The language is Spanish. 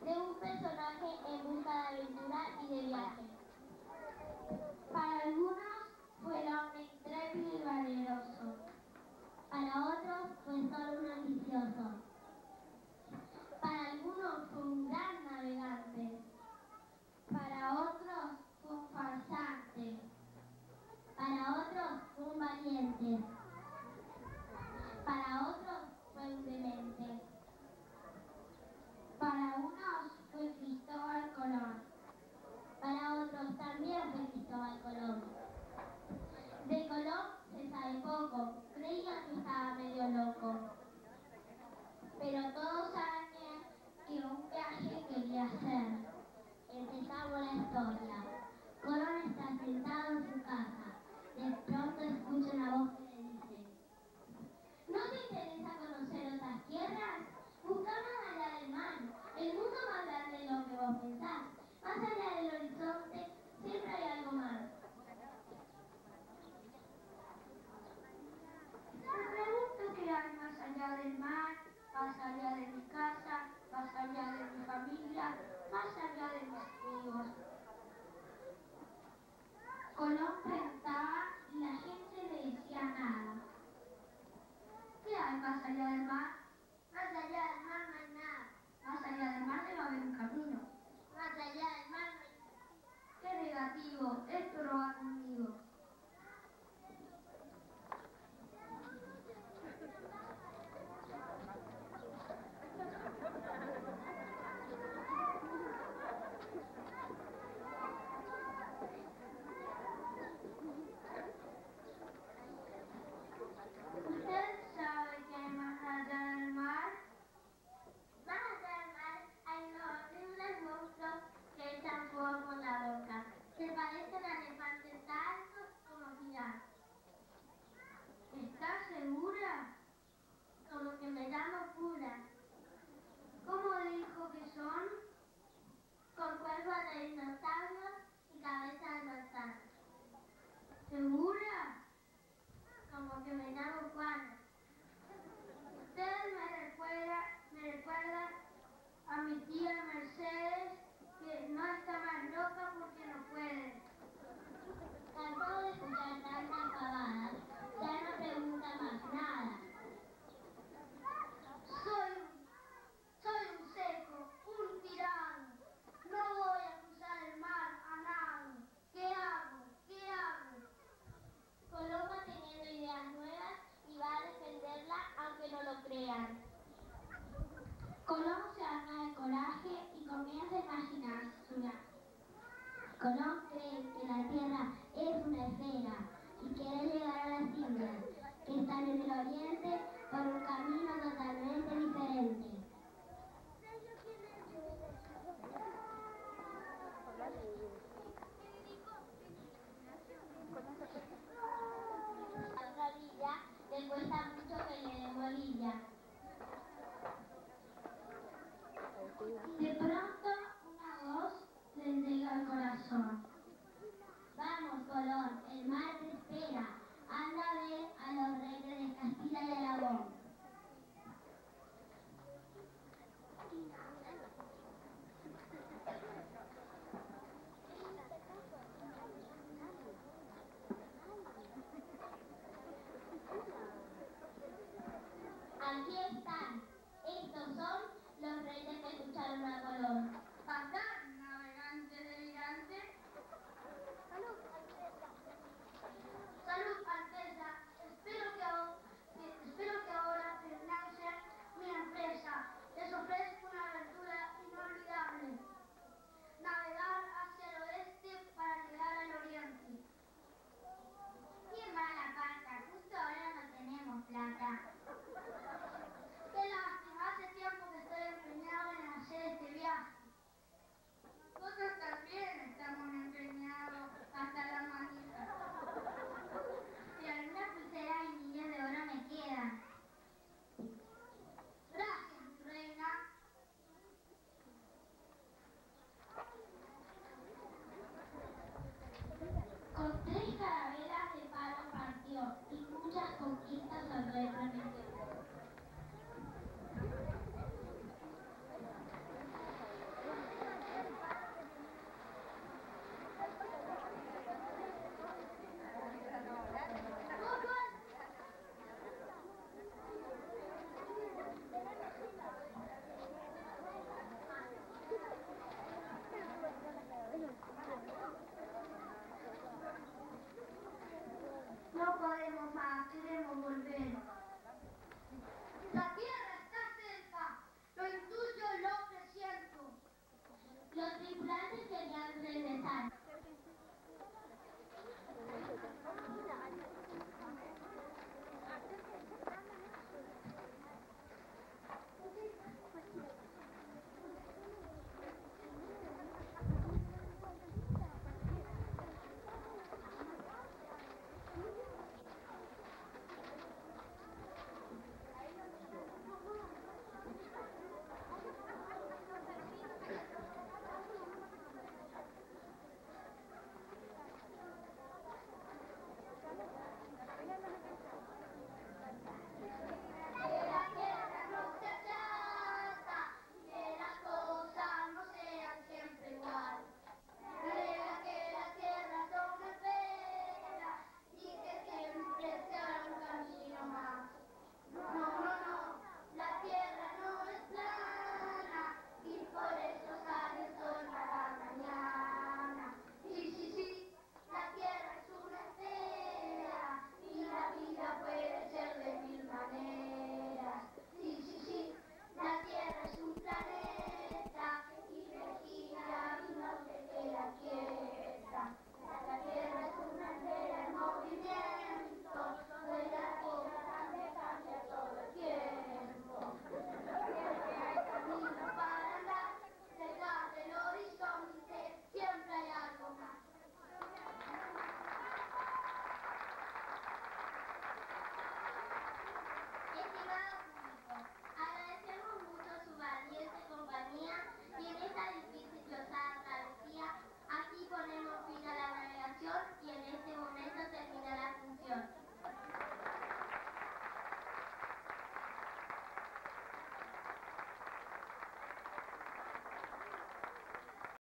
De un personaje en busca de aventura y de viaje. Para algunos fueron intrépido y valeroso, para otros fue solo un ambicioso. mi tía Mercedes, que no está más loca porque no puede. Acabo de escuchar tanta pavada, ya no pregunta más nada. Colón que la Tierra es una esfera y quiere llegar a las Indias, que están en el oriente por un camino totalmente diferente.